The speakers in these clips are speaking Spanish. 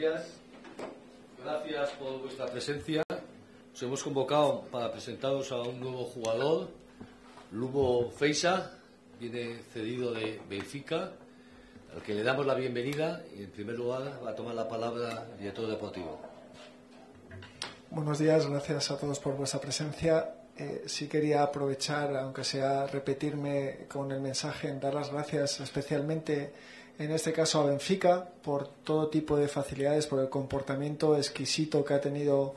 días. Gracias por vuestra presencia. Os hemos convocado para presentaros a un nuevo jugador, Lubo Feisa, viene cedido de Benfica, al que le damos la bienvenida y en primer lugar va a tomar la palabra el director deportivo. Buenos días, gracias a todos por vuestra presencia. Eh, sí quería aprovechar, aunque sea repetirme con el mensaje, en dar las gracias especialmente en este caso a Benfica por todo tipo de facilidades, por el comportamiento exquisito que ha tenido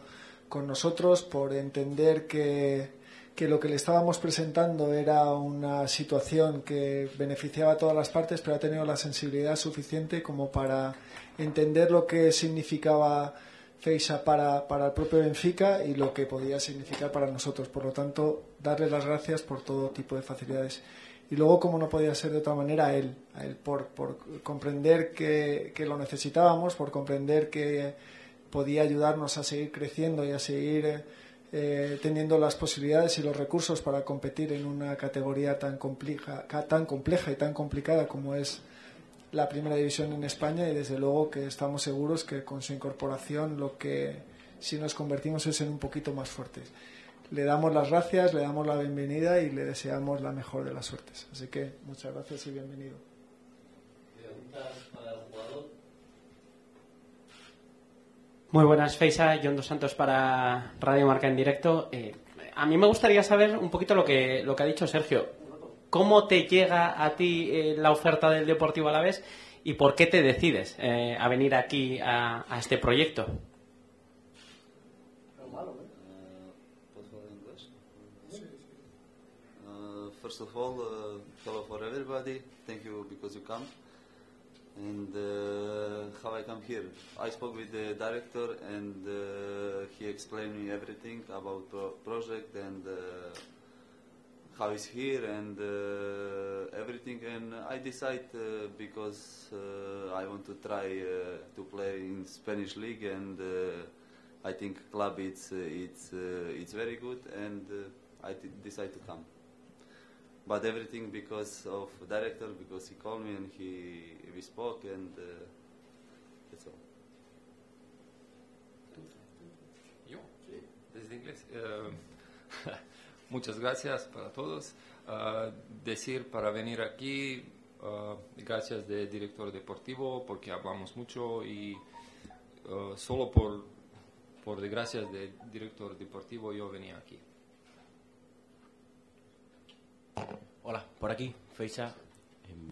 con nosotros, por entender que, que lo que le estábamos presentando era una situación que beneficiaba a todas las partes, pero ha tenido la sensibilidad suficiente como para entender lo que significaba Feisa para, para el propio Benfica y lo que podía significar para nosotros. Por lo tanto, darle las gracias por todo tipo de facilidades y luego, como no podía ser de otra manera, a él, a él por, por comprender que, que, lo necesitábamos, por comprender que podía ayudarnos a seguir creciendo y a seguir eh, teniendo las posibilidades y los recursos para competir en una categoría tan compleja, tan compleja y tan complicada como es la primera división en España y desde luego que estamos seguros que con su incorporación lo que si nos convertimos es en un poquito más fuertes le damos las gracias, le damos la bienvenida y le deseamos la mejor de las suertes. Así que muchas gracias y bienvenido. Muy buenas, Feisa, John Dos Santos para Radio Marca en directo. Eh, a mí me gustaría saber un poquito lo que, lo que ha dicho Sergio. ¿Cómo te llega a ti eh, la oferta del Deportivo Alavés y por qué te decides eh, a venir aquí a, a este proyecto? First of all, uh, hello for everybody. Thank you because you come. And uh, how I come here? I spoke with the director and uh, he explained me everything about pro project and uh, how it's here and uh, everything. And I decide uh, because I want to try to play in Spanish league and I think club it's it's it's very good and I decide to come but everything because of director, because he called me and he we spoke and uh, that's all. Yo, desde inglés. Uh, muchas gracias para todos. Uh, decir para venir aquí, uh, gracias de director deportivo porque hablamos mucho y solo por, por gracias del director deportivo yo venía aquí. Hola, por aquí, Feisa. Em,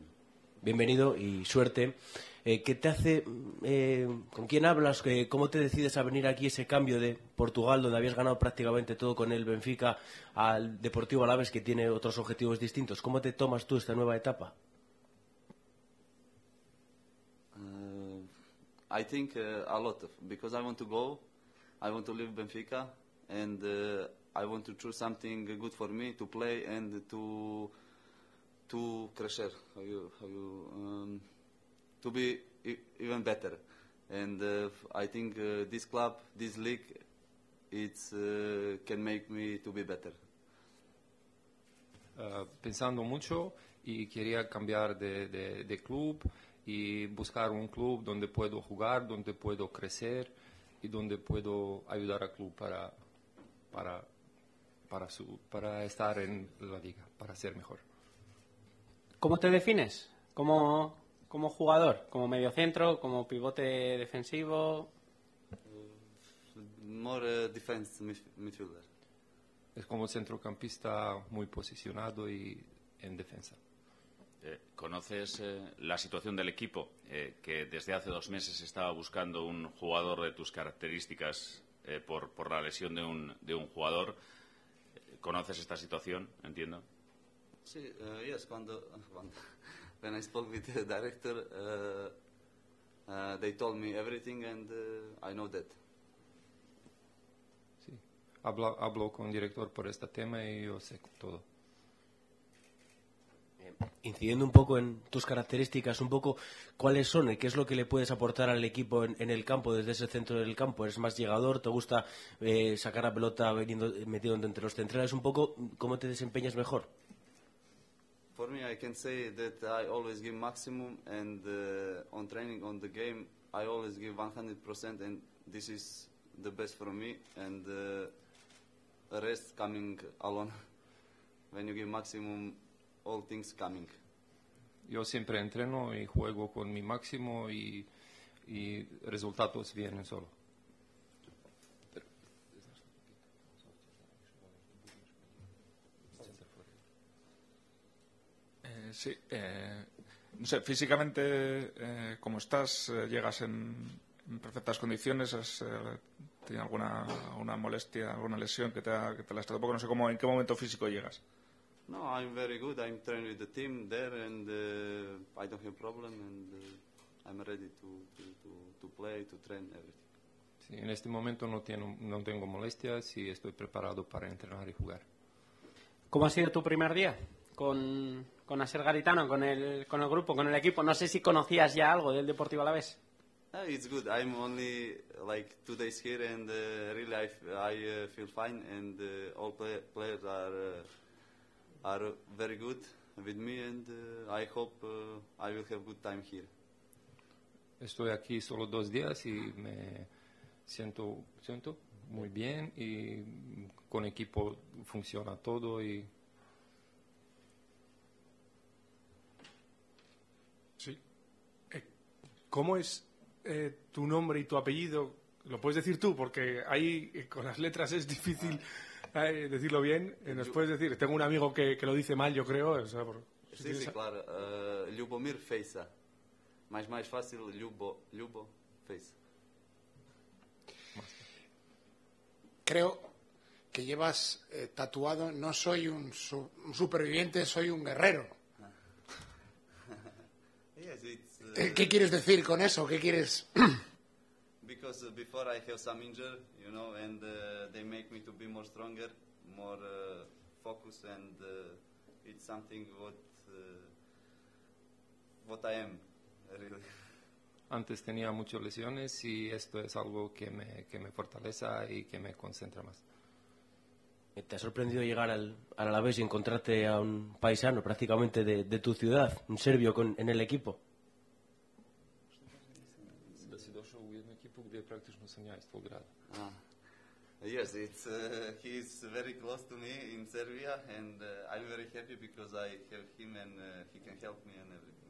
bienvenido y suerte. Eh, ¿Qué te hace, eh, con quién hablas, cómo te decides a venir aquí ese cambio de Portugal, donde habías ganado prácticamente todo con el Benfica, al Deportivo Alaves, que tiene otros objetivos distintos? ¿Cómo te tomas tú esta nueva etapa? Uh, I think uh, a lot, because I want to go, I want to leave Benfica, and uh, I want to choose something good for me to play and to to crecer, how you, how you, um, to be e even better. And uh, I think uh, this club, this league, it uh, can make me to be better. Uh, pensando mucho y quería cambiar de, de, de, club y buscar un club donde puedo jugar, donde puedo crecer y donde puedo ayudar al club para, para, para, su, para estar en la liga, para ser mejor. ¿Cómo te defines? ¿Como, como jugador? ¿Como mediocentro? ¿Como pivote defensivo? More defense midfielder. Es como centrocampista muy posicionado y en defensa. Eh, ¿Conoces eh, la situación del equipo? Eh, que desde hace dos meses estaba buscando un jugador de tus características eh, por, por, la lesión de un, de un jugador. ¿Conoces esta situación? Entiendo. Sí, uh, yes, cuando, cuando when I spoke with the director, uh, uh, they told me everything and uh, I know that. Sí, hablo, hablo con el director por este tema y yo sé todo. Incidiendo un poco en tus características, un poco cuáles son y qué es lo que le puedes aportar al equipo en, en el campo, desde ese centro del campo. ¿Eres más llegador? ¿Te gusta eh, sacar la pelota veniendo, metido entre los centrales? Un poco, ¿cómo te desempeñas mejor? For me, I can say that I always give maximum, and uh, on training, on the game, I always give 100%, and this is the best for me. And uh, rest coming alone. when you give maximum, all things coming. Yo siempre entreno y juego con mi máximo y, y resultados vienen solo. Eh, sí, eh, no sé, físicamente, eh, como estás, eh, llegas en, en perfectas condiciones, has eh, tenido alguna una molestia, alguna lesión que te ha, que te la ha estado un poco, no sé cómo, en qué momento físico llegas. No, I'm very good. I'm training with the team there, and uh, I don't have problem, and uh, I'm ready to, to, to, to play, to train, everything. Sí, en este momento no, tiene- no tengo molestias y estoy preparado para entrenar y jugar. ¿Cómo ha sido tu primer día con, con Aser Garitano, con el, con el grupo, con el equipo? No sé si conocías ya algo del Deportivo Alavés. Uh, it's good. I'm only like two days here, and uh, really I, f- I uh, feel fine, and uh, all play- players are uh, are very good with me, and uh, I hope uh, I will have good time here. Estoy aquí solo dos días y me siento, siento muy bien y con equipo funciona todo y Sí. Eh, ¿Cómo es eh, tu nombre y tu apellido? Lo puedes decir tú, porque ahí eh, con las letras es difícil eh, decirlo bien. Eh, ¿Nos puedes decir? Tengo un amigo que, que lo dice mal, yo creo. o sea, por- si tienes- sim, claro. Uh, Ljubomir Feisa. Mas mais fácil, Ljubo, Ljubo Feisa. Creo que llevas eh, tatuado, no soy un, su- un superviviente, soy un guerrero. Yes, uh, Eh, ¿Qué quieres decir con eso? ¿Qué quieres? because uh, before I have some injury, you know, and uh, they make me to be more stronger, more uh, focused, and uh, it's something what uh, what I am, really. antes tenía muchas lesiones y esto es algo que me, que me fortalece y que me concentra más. Eh, ¿Te ha sorprendido llegar al, al Alavés y encontrarte a un paisano prácticamente de, de tu ciudad, un serbio con, en el equipo? Sam ja iz tvog grada. Ah. Yes, it's uh, he's very close to me in Serbia, and uh, I'm very happy because I have him and uh, he can help me and everything.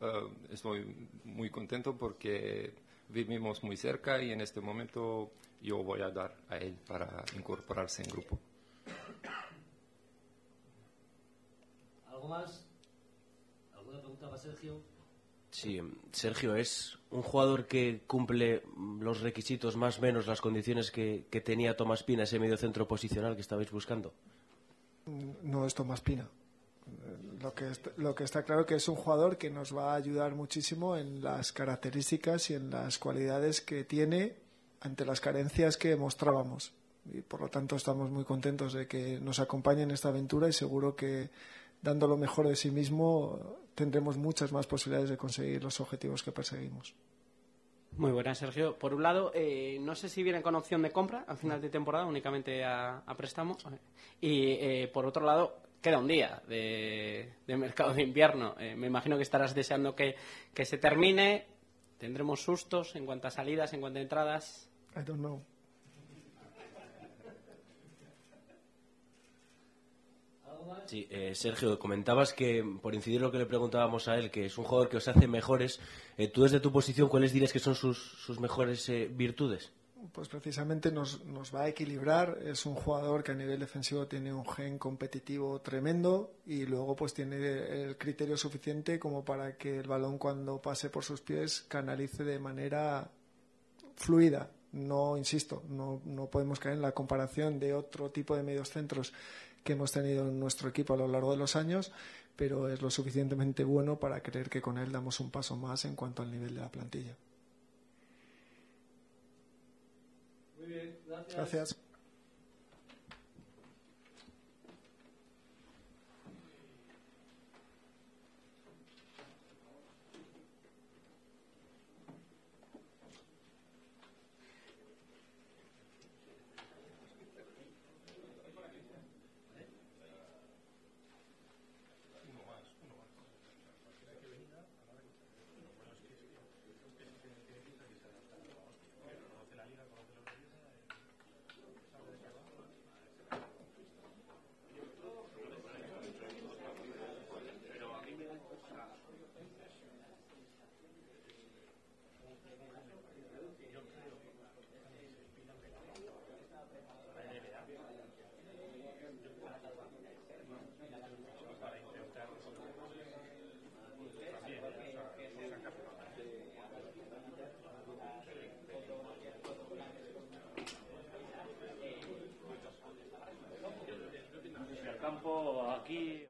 Eh, estoy muy contento porque vivimos muy cerca y en este momento yo voy a dar a él para incorporarse en grupo. ¿Algo más? ¿Alguna pregunta para Sergio? Sí, Sergio, ¿es un jugador que cumple los requisitos más o menos, las condiciones que, que tenía Tomás Pina, ese medio centro posicional que estabais buscando? no es Tomás Pina. Lo que, est- lo que está claro que es un jugador que nos va a ayudar muchísimo en las características y en las cualidades que tiene ante las carencias que mostrábamos. Y por lo tanto estamos muy contentos de que nos acompañe en esta aventura y seguro que dando lo mejor de sí mismo tendremos muchas más posibilidades de conseguir los objetivos que perseguimos. Muy buena, Sergio. Por un lado, eh, no sé si vienen con opción de compra al final de temporada, únicamente a, a préstamo. Y eh, por otro lado, queda un día de, de mercado de invierno. Eh, me imagino que estarás deseando que, que se termine. Tendremos sustos en cuanto a salidas, en cuanto a entradas. I don't know. Sí, eh, Sergio, comentabas que, por incidir lo que le preguntábamos a él, que es un jugador que os hace mejores. Eh, tú desde tu posición, ¿cuáles dirías que son sus, sus mejores eh, virtudes? Pues precisamente nos, nos va a equilibrar. Es un jugador que a nivel defensivo tiene un gen competitivo tremendo y luego pues tiene el criterio suficiente como para que el balón cuando pase por sus pies canalice de manera fluida. No, insisto, no, no podemos caer en la comparación de otro tipo de medios centros que hemos tenido en nuestro equipo a lo largo de los años, pero es lo suficientemente bueno para creer que con él damos un paso más en cuanto al nivel de la plantilla. Muy bien, Gracias. Campo aquí.